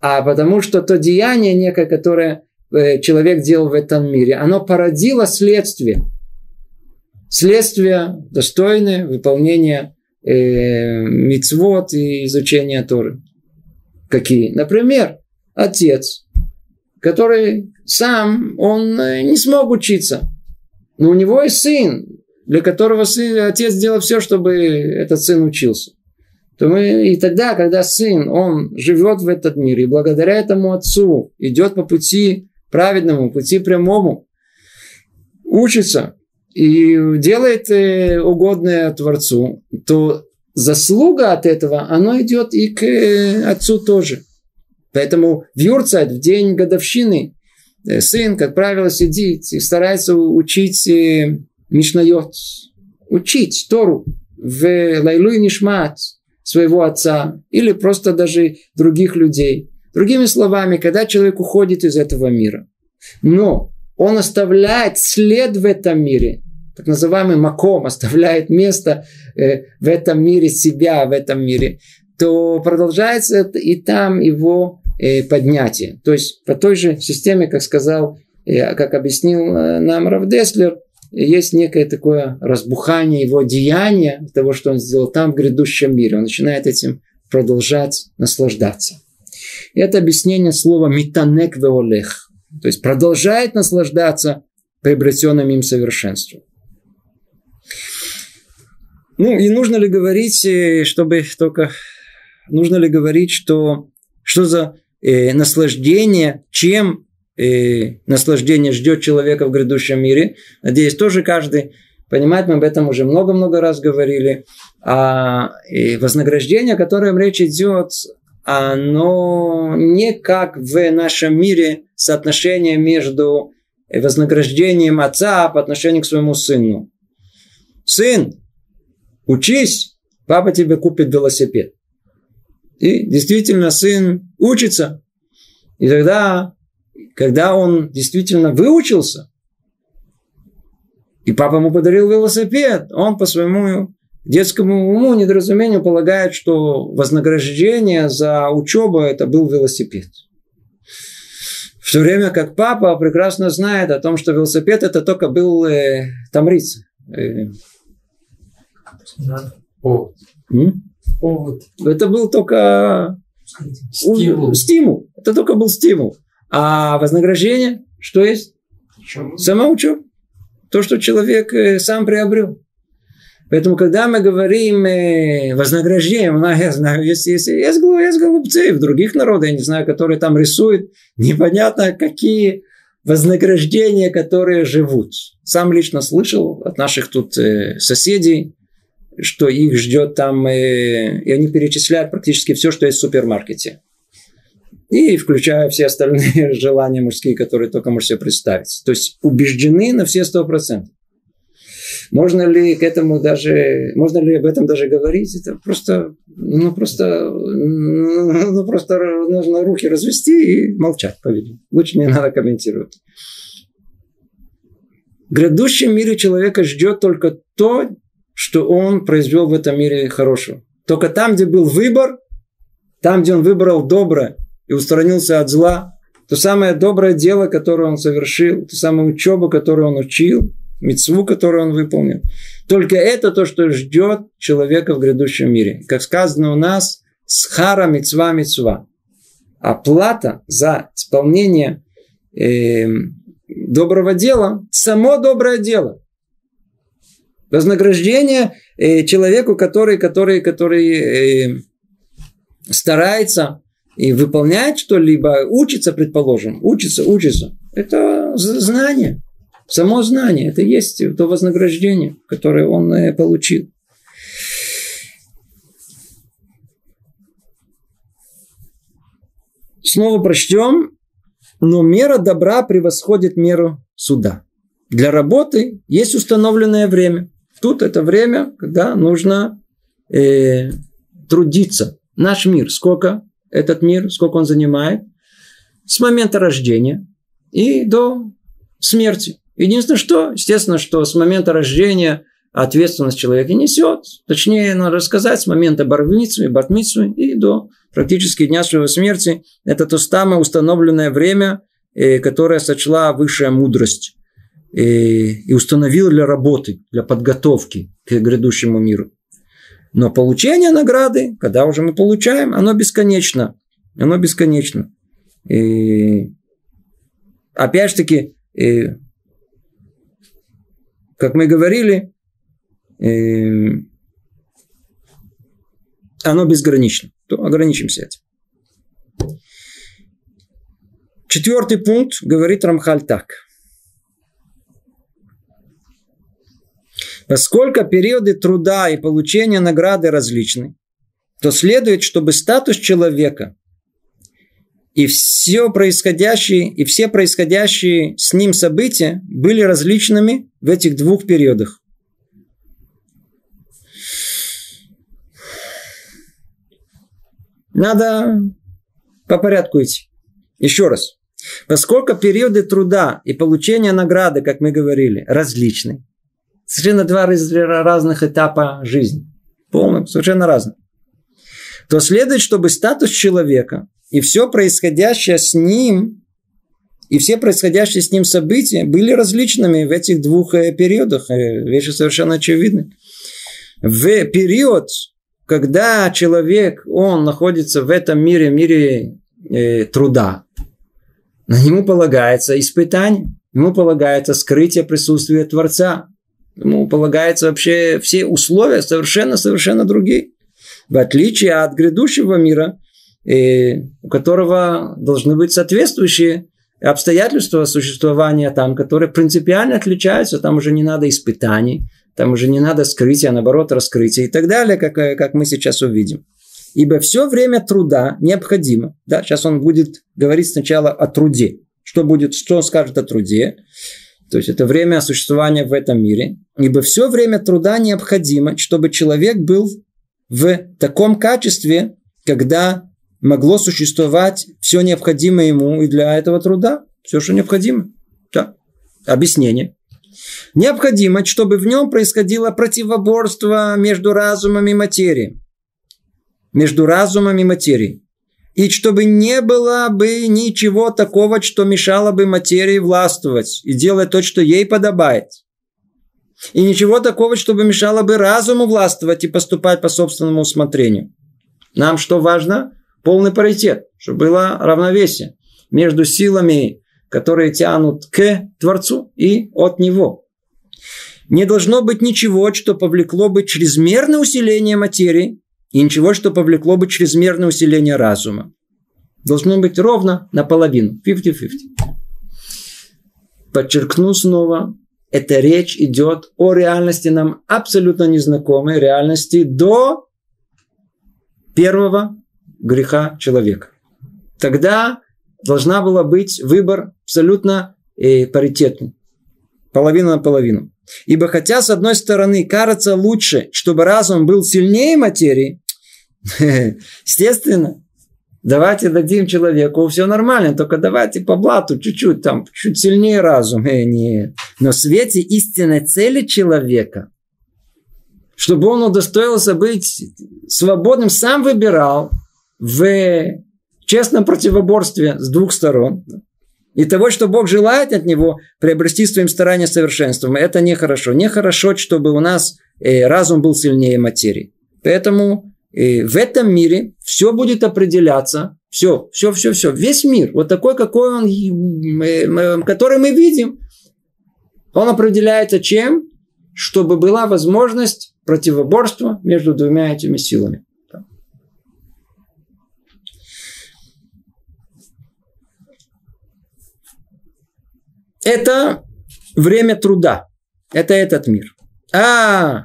а потому что то деяние некое, которое человек делал в этом мире, оно породило следствие. Следствие достойное выполнения э, мицвод и изучения Торы. Какие? Например, отец, который сам, он э, не смог учиться. Но у него есть сын, для которого сын, отец сделал все, чтобы этот сын учился. То мы, и тогда, когда сын, он живет в этот мире, и благодаря этому отцу идет по пути праведному, пути прямому, учится и делает э, угодное Творцу, то заслуга от этого, оно идет и к э, отцу тоже. Поэтому в Юрцайт, в день годовщины, э, сын, как правило, сидит и старается учить Мишнайот, учить Тору в Лайлу и Нишмат своего отца или просто даже других людей – Другими словами, когда человек уходит из этого мира, но он оставляет след в этом мире, так называемый маком, оставляет место э, в этом мире, себя в этом мире, то продолжается и там его э, поднятие. То есть по той же системе, как сказал, э, как объяснил нам Равдеслер, есть некое такое разбухание его деяния, того, что он сделал там в грядущем мире. Он начинает этим продолжать наслаждаться. Это объяснение слова «митанек веолех», то есть продолжает наслаждаться приобретенным им совершенством. Ну, и нужно ли говорить, э, чтобы только... Нужно ли говорить, что, что за э, наслаждение, чем э, наслаждение ждет человека в грядущем мире. Надеюсь, тоже каждый понимает, мы об этом уже много-много раз говорили. А э, вознаграждение, о котором речь идет, оно не как в нашем мире соотношение между вознаграждением отца по отношению к своему сыну. Сын, учись, папа тебе купит велосипед. И действительно сын учится. И тогда, когда он действительно выучился, и папа ему подарил велосипед, он по своему детскому уму, недоразумению полагает, что вознаграждение за учебу это был велосипед. В то время как папа прекрасно знает о том, что велосипед это только был э, тамриц. Э, Повод. Повод. Это был только стимул. стимул. Это только был стимул. А вознаграждение, что есть? Самоучеб. То, что человек э, сам приобрел. Поэтому, когда мы говорим э, вознаграждение, ну, я знаю, есть, есть, есть, есть голубцы в других народах, я не знаю, которые там рисуют, непонятно, какие вознаграждения, которые живут. Сам лично слышал от наших тут э, соседей, что их ждет там, э, и они перечисляют практически все, что есть в супермаркете. И включая все остальные желания мужские, которые только можете себе представить. То есть убеждены на все сто процентов. Можно ли к этому даже, можно ли об этом даже говорить? Это просто, ну просто, ну просто нужно руки развести и молчать, по-видимому. Лучше не надо комментировать. В грядущем мире человека ждет только то, что он произвел в этом мире хорошего. Только там, где был выбор, там, где он выбрал доброе и устранился от зла, то самое доброе дело, которое он совершил, ту самую учебу, которую он учил, мецву, которую он выполнил. Только это то, что ждет человека в грядущем мире. Как сказано у нас, схара мецва мецва. Оплата за исполнение э, доброго дела, само доброе дело. Вознаграждение э, человеку, который, который, который э, старается и выполняет что-либо, учится, предположим, учится, учится. Это знание. Само знание, это есть то вознаграждение, которое он э, получил. Снова прочтем. Но мера добра превосходит меру суда. Для работы есть установленное время. Тут это время, когда нужно э, трудиться. Наш мир, сколько этот мир, сколько он занимает? С момента рождения и до смерти. Единственное, что, естественно, что с момента рождения ответственность человека несет. Точнее, надо сказать, с момента барвницу батмицу и до практически дня своего смерти. Это то самое установленное время, э, которое сочла высшая мудрость э, и установила для работы, для подготовки к грядущему миру. Но получение награды, когда уже мы получаем, оно бесконечно. Оно бесконечно. И опять же таки, э, как мы говорили, э, оно безгранично. То ограничимся этим. Четвертый пункт говорит Рамхаль так. Поскольку периоды труда и получения награды различны, то следует, чтобы статус человека и все происходящие, и все происходящие с ним события были различными в этих двух периодах. Надо по порядку идти. Еще раз. Поскольку периоды труда и получения награды, как мы говорили, различны, совершенно два разных этапа жизни, полных, совершенно разных, то следует, чтобы статус человека и все происходящее с ним, и все происходящие с ним события были различными в этих двух э, периодах. Э, вещи совершенно очевидны. В период, когда человек, он находится в этом мире, мире э, труда, на нему полагается испытание, ему полагается скрытие присутствия Творца, ему полагается вообще все условия совершенно-совершенно другие. В отличие от грядущего мира, у которого должны быть соответствующие обстоятельства существования там, которые принципиально отличаются. Там уже не надо испытаний, там уже не надо скрытия, а наоборот раскрытия и так далее, как, как мы сейчас увидим. Ибо все время труда необходимо. Да, сейчас он будет говорить сначала о труде. Что будет, что он скажет о труде. То есть это время существования в этом мире. Ибо все время труда необходимо, чтобы человек был в таком качестве, когда могло существовать все необходимое ему и для этого труда. Все, что необходимо. Да. Объяснение. Необходимо, чтобы в нем происходило противоборство между разумом и материей. Между разумом и материей. И чтобы не было бы ничего такого, что мешало бы материи властвовать и делать то, что ей подобает. И ничего такого, чтобы мешало бы разуму властвовать и поступать по собственному усмотрению. Нам что важно? Полный паритет, чтобы было равновесие между силами, которые тянут к Творцу и от Него. Не должно быть ничего, что повлекло бы чрезмерное усиление материи, и ничего, что повлекло бы чрезмерное усиление разума. Должно быть ровно наполовину. 50-50. Подчеркну снова, эта речь идет о реальности нам абсолютно незнакомой, реальности до первого греха человека. Тогда должна была быть выбор абсолютно э, паритетный. Половина на половину. Ибо хотя, с одной стороны, кажется лучше, чтобы разум был сильнее материи, естественно, давайте дадим человеку, все нормально, только давайте по блату чуть-чуть, там, чуть сильнее разум. Э, нет. Но в свете истинной цели человека, чтобы он удостоился быть свободным, сам выбирал в честном противоборстве с двух сторон. И того, что Бог желает от него, приобрести своим старанием совершенством, это нехорошо. Нехорошо, чтобы у нас э, разум был сильнее материи. Поэтому э, в этом мире все будет определяться, все, все, все, все, весь мир, вот такой, какой он, э, который мы видим, он определяется чем? Чтобы была возможность противоборства между двумя этими силами. Это время труда. Это этот мир. А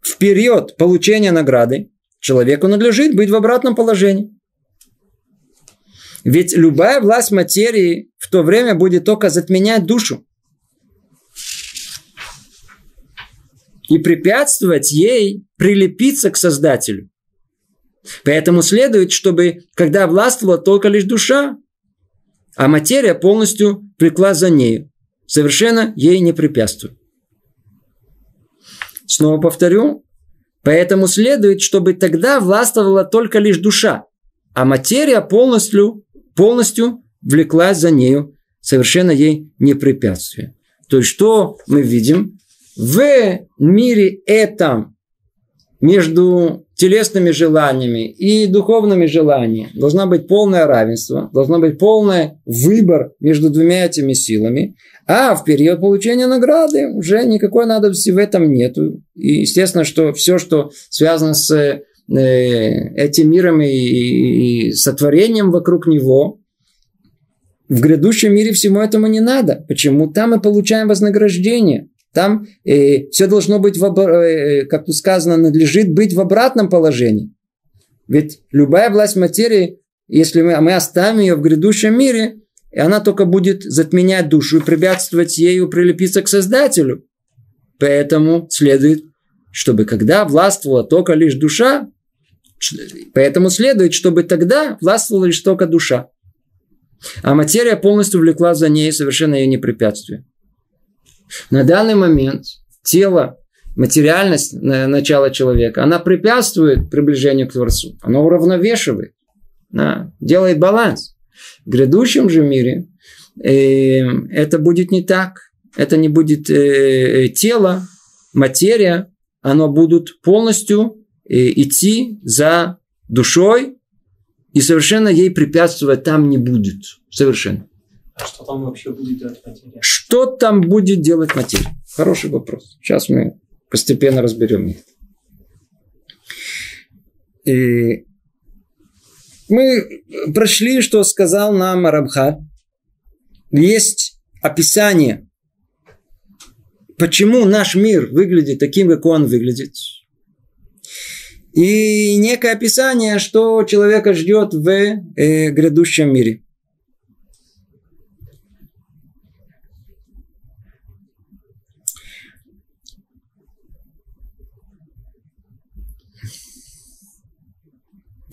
в период получения награды человеку надлежит быть в обратном положении. Ведь любая власть материи в то время будет только затменять душу. И препятствовать ей прилепиться к Создателю. Поэтому следует, чтобы, когда властвовала только лишь душа, а материя полностью влекла за нею, совершенно ей не препятствует. Снова повторю, поэтому следует, чтобы тогда властвовала только лишь душа, а материя полностью, полностью влеклась за нею, совершенно ей не препятствие. То есть, что мы видим? В мире этом между телесными желаниями и духовными желаниями должна быть полное равенство, должно быть полный выбор между двумя этими силами, а в период получения награды уже никакой надобности в этом нету. И естественно, что все, что связано с э, этим миром и сотворением вокруг него, в грядущем мире всему этому не надо. Почему? Там мы получаем вознаграждение. Там э, все должно быть, в, э, как тут сказано, надлежит быть в обратном положении. Ведь любая власть материи, если мы, мы оставим ее в грядущем мире, и она только будет затменять душу и препятствовать ею прилепиться к Создателю. Поэтому следует, чтобы когда властвовала только лишь душа, поэтому следует, чтобы тогда властвовала лишь только душа. А материя полностью влекла за ней совершенно ее не препятствие. На данный момент тело, материальность начала человека, она препятствует приближению к Творцу. Она уравновешивает, да, делает баланс. В грядущем же мире э, это будет не так. Это не будет э, тело, материя, оно будут полностью э, идти за душой, и совершенно ей препятствовать там не будет. Совершенно. А что там вообще будет делать материя? Что там будет делать материя? Хороший вопрос. Сейчас мы постепенно разберем их. И мы прошли, что сказал нам Рабхат. Есть описание, почему наш мир выглядит таким, как он выглядит. и некое описание, что человека ждет в э, грядущем мире.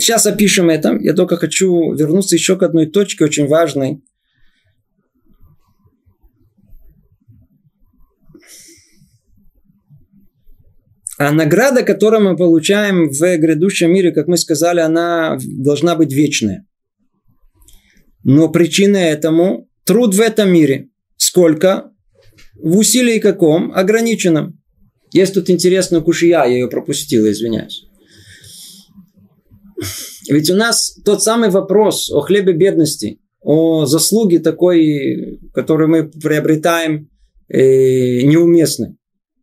Сейчас опишем это. Я только хочу вернуться еще к одной точке, очень важной. А награда, которую мы получаем в грядущем мире, как мы сказали, она должна быть вечная. Но причина этому труд в этом мире. Сколько? В усилии каком? Ограниченном. Есть тут интересная кушия, я ее пропустил, извиняюсь. Ведь у нас тот самый вопрос о хлебе бедности, о заслуге такой, которую мы приобретаем, э,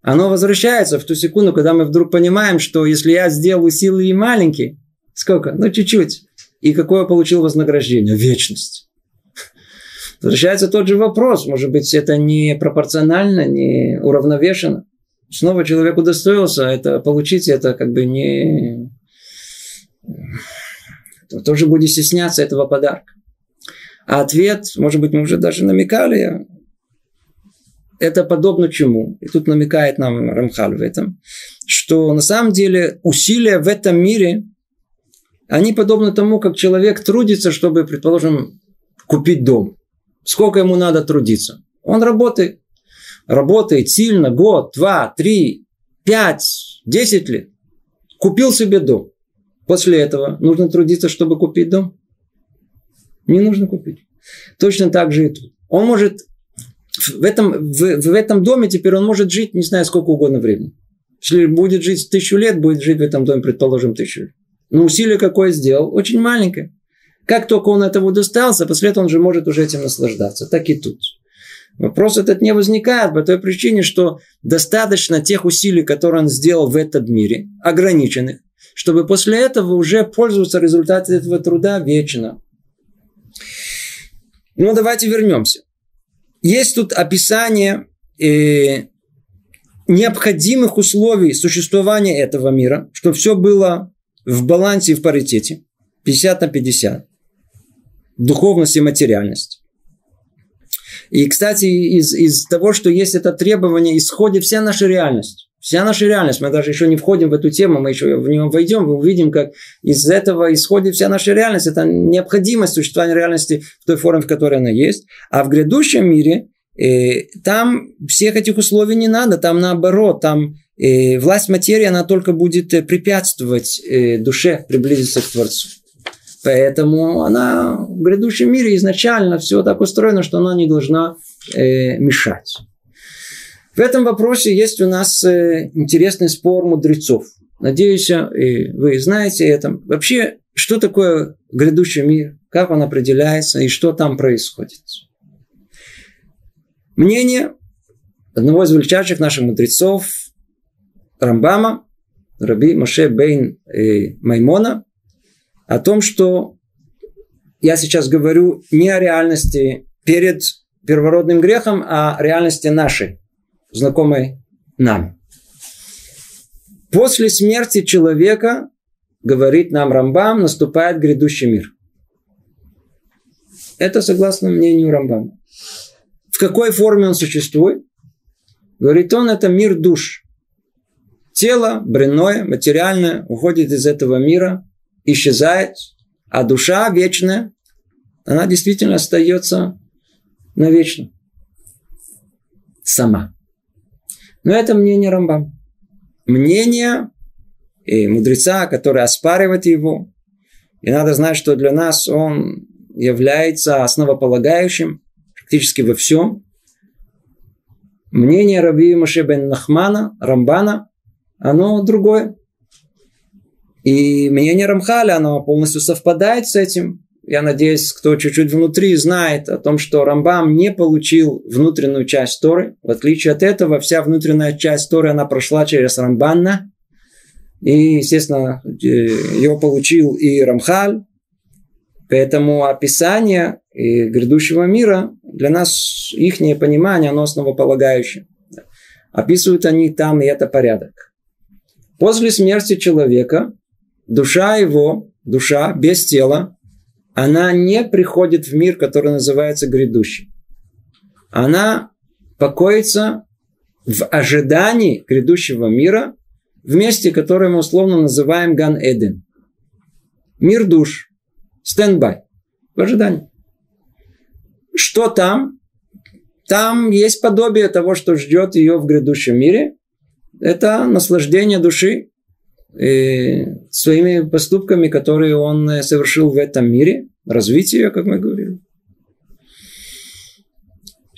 оно возвращается в ту секунду, когда мы вдруг понимаем, что если я сделал усилия маленькие, сколько? Ну, чуть-чуть. И какое получил вознаграждение? Вечность. Возвращается тот же вопрос. Может быть, это не пропорционально, не уравновешенно. Снова человек удостоился это получить, это как бы не... Тоже будет стесняться этого подарка. А ответ, может быть, мы уже даже намекали, это подобно чему? И тут намекает нам Рамхаль в этом, что на самом деле усилия в этом мире, они подобны тому, как человек трудится, чтобы, предположим, купить дом. Сколько ему надо трудиться? Он работает. Работает сильно, год, два, три, пять, десять лет. Купил себе дом. После этого нужно трудиться, чтобы купить дом? Не нужно купить. Точно так же и тут. Он может в этом, в, в этом доме теперь он может жить, не знаю, сколько угодно времени. Если будет жить тысячу лет, будет жить в этом доме, предположим, тысячу лет. Но усилие какое сделал? Очень маленькое. Как только он этого достался, после этого он же может уже этим наслаждаться. Так и тут. Вопрос этот не возникает по той причине, что достаточно тех усилий, которые он сделал в этом мире, ограниченных, чтобы после этого уже пользоваться результатами этого труда вечно. Ну, давайте вернемся. Есть тут описание э, необходимых условий существования этого мира, что все было в балансе и в паритете, 50 на 50, духовность и материальность. И, кстати, из, из того, что есть это требование, исходит вся наша реальность. Вся наша реальность, мы даже еще не входим в эту тему, мы еще в нее войдем, мы увидим, как из этого исходит вся наша реальность. Это необходимость существования реальности в той форме, в которой она есть. А в грядущем мире э, там всех этих условий не надо, там наоборот, там э, власть материи, она только будет э, препятствовать э, душе приблизиться к Творцу. Поэтому она в грядущем мире изначально все так устроено, что она не должна э, мешать. В этом вопросе есть у нас э, интересный спор мудрецов. Надеюсь, и вы знаете это. Вообще, что такое грядущий мир, как он определяется и что там происходит. Мнение одного из величайших наших мудрецов, Рамбама, Раби Моше Бейн э, Маймона, о том, что я сейчас говорю не о реальности перед первородным грехом, а о реальности нашей знакомой нам. После смерти человека, говорит нам Рамбам, наступает грядущий мир. Это согласно мнению Рамбама. В какой форме он существует? Говорит он, это мир душ. Тело, бренное, материальное уходит из этого мира, исчезает, а душа вечная, она действительно остается навечно. Сама. Но это мнение Рамбам. Мнение и мудреца, который оспаривает его. И надо знать, что для нас он является основополагающим практически во всем. Мнение Раби Маше бен Нахмана, Рамбана, оно другое. И мнение Рамхаля, оно полностью совпадает с этим я надеюсь, кто чуть-чуть внутри знает о том, что Рамбам не получил внутреннюю часть Торы. В отличие от этого, вся внутренняя часть Торы, она прошла через Рамбанна. И, естественно, э, ее получил и Рамхаль. Поэтому описание грядущего мира для нас, их понимание, оно основополагающее. Описывают они там, и это порядок. После смерти человека душа его, душа без тела, она не приходит в мир, который называется грядущий. Она покоится в ожидании грядущего мира в месте, которое мы условно называем Ган-Эден. Мир душ. Standby. В ожидании. Что там? Там есть подобие того, что ждет ее в грядущем мире. Это наслаждение души и своими поступками, которые он совершил в этом мире. Развитие, как мы говорили.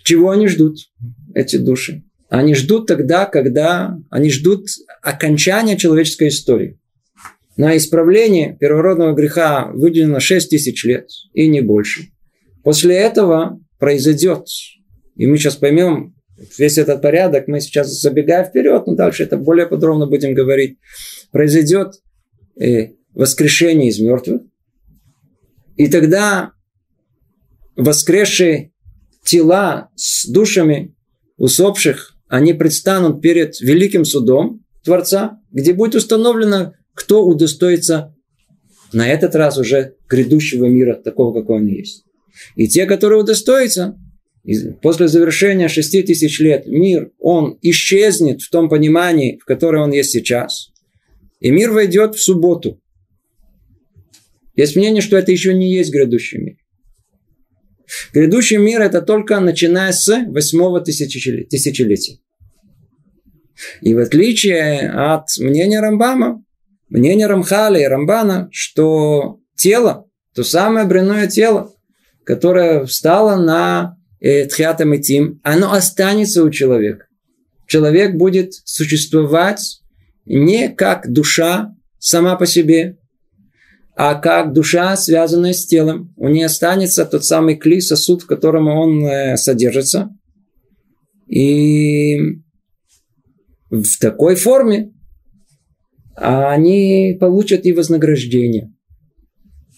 Чего они ждут, эти души? Они ждут тогда, когда они ждут окончания человеческой истории. На исправление первородного греха выделено 6 тысяч лет и не больше. После этого произойдет, и мы сейчас поймем весь этот порядок, мы сейчас забегаем вперед, но дальше это более подробно будем говорить, произойдет э, воскрешение из мертвых, и тогда воскресшие тела с душами усопших они предстанут перед великим судом Творца, где будет установлено, кто удостоится на этот раз уже грядущего мира, такого, какой он есть. И те, которые удостоятся, после завершения шести тысяч лет, мир, он исчезнет в том понимании, в котором он есть сейчас. И мир войдет в субботу. Есть мнение, что это еще не есть грядущий мир. Грядущий мир это только начиная с восьмого тысячелетия. И в отличие от мнения Рамбама, мнения Рамхали и Рамбана, что тело, то самое бренное тело, которое встало на э, Тхиатам и Тим, оно останется у человека. Человек будет существовать не как душа сама по себе, а как душа, связанная с телом. У нее останется тот самый клей, сосуд, в котором он э, содержится. И в такой форме они получат и вознаграждение.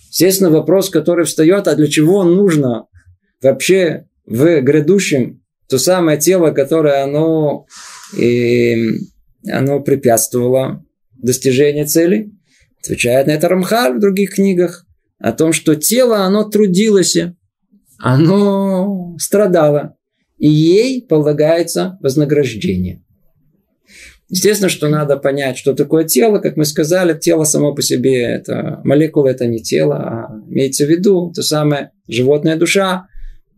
Естественно, вопрос, который встает, а для чего нужно вообще в грядущем то самое тело, которое оно, и, оно препятствовало достижению цели? Отвечает на это Рамхаль в других книгах о том, что тело, оно трудилось, оно страдало, и ей полагается вознаграждение. Естественно, что надо понять, что такое тело. Как мы сказали, тело само по себе, это молекула, это не тело, а имеется в виду то самое животная душа,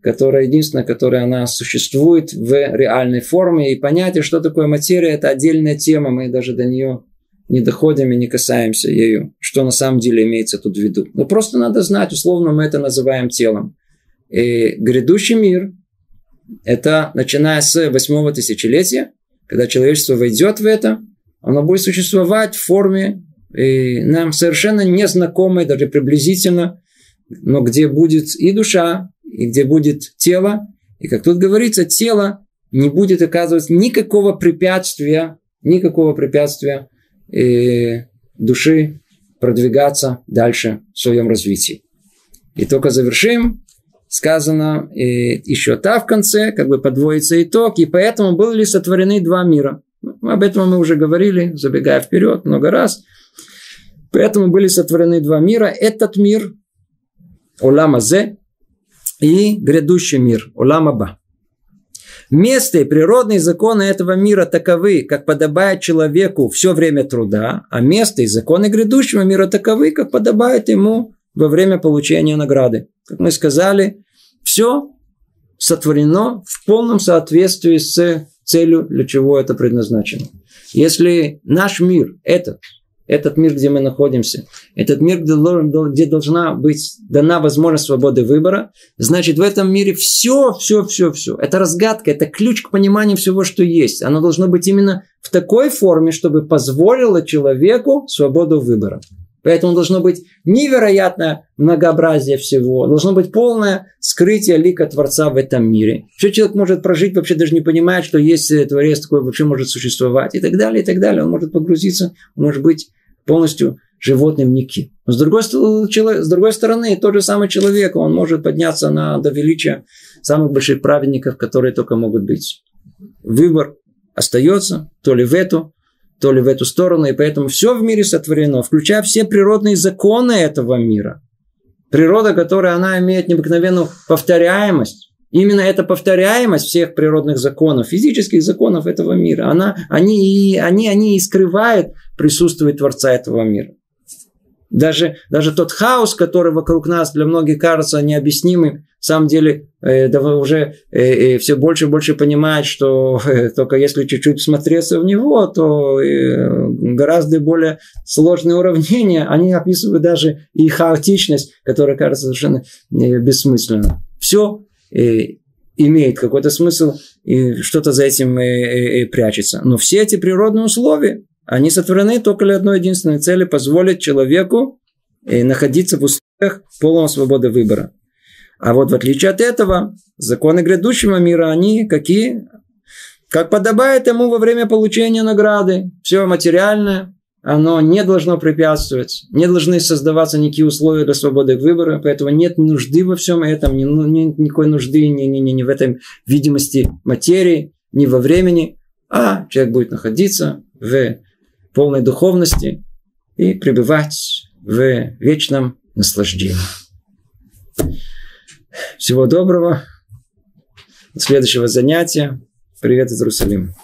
которая единственная, которая она существует в реальной форме. И понятие, что такое материя, это отдельная тема. Мы даже до нее не доходим и не касаемся ею, что на самом деле имеется тут в виду. Но просто надо знать, условно мы это называем телом. И грядущий мир, это начиная с восьмого тысячелетия, когда человечество войдет в это, оно будет существовать в форме и нам совершенно незнакомой, даже приблизительно, но где будет и душа, и где будет тело. И как тут говорится, тело не будет оказывать никакого препятствия, никакого препятствия и души продвигаться дальше в своем развитии. И только завершим. Сказано и еще та в конце, как бы подводится итог. И поэтому были сотворены два мира. Ну, об этом мы уже говорили, забегая вперед много раз. Поэтому были сотворены два мира. Этот мир, Олама Зе, и грядущий мир, Олама Ба. Место и природные законы этого мира таковы, как подобает человеку все время труда, а место и законы грядущего мира таковы, как подобает ему во время получения награды. Как мы сказали, все сотворено в полном соответствии с целью, для чего это предназначено. Если наш мир, этот, этот мир, где мы находимся, этот мир, где должна быть дана возможность свободы выбора, значит, в этом мире все, все, все, все. Это разгадка, это ключ к пониманию всего, что есть. Оно должно быть именно в такой форме, чтобы позволило человеку свободу выбора. Поэтому должно быть невероятное многообразие всего. Должно быть полное скрытие лика Творца в этом мире. Что человек может прожить, вообще даже не понимает, что есть Творец такой, вообще может существовать. И так далее, и так далее. Он может погрузиться, может быть полностью животным никаким. Но с другой, с другой стороны, тот же самый человек, он может подняться на, до величия самых больших праведников, которые только могут быть. Выбор остается то ли в эту, то ли в эту сторону. И поэтому все в мире сотворено, включая все природные законы этого мира. Природа, которая она имеет необыкновенную повторяемость. Именно эта повторяемость всех природных законов, физических законов этого мира, она, они, они, они и скрывают присутствие Творца этого мира. Даже, даже тот хаос, который вокруг нас для многих кажется необъяснимым, на самом деле э, уже э, э, все больше и больше понимают, что э, только если чуть-чуть смотреться в него, то э, гораздо более сложные уравнения, они описывают даже и хаотичность, которая кажется совершенно э, бессмысленной. Все имеет какой-то смысл, и что-то за этим э, э, э, прячется. Но все эти природные условия, они сотворены только для одной единственной цели – позволить человеку э, находиться в условиях полной свободы выбора. А вот в отличие от этого, законы грядущего мира, они какие? Как подобает ему во время получения награды. Все материальное, оно не должно препятствовать, не должны создаваться никакие условия для свободы выбора, поэтому нет нужды во всем этом, нет никакой нужды ни, ни, ни, ни в этой видимости материи, ни во времени, а человек будет находиться в полной духовности и пребывать в вечном наслаждении. Всего доброго. До следующего занятия. Привет из Иерусалима.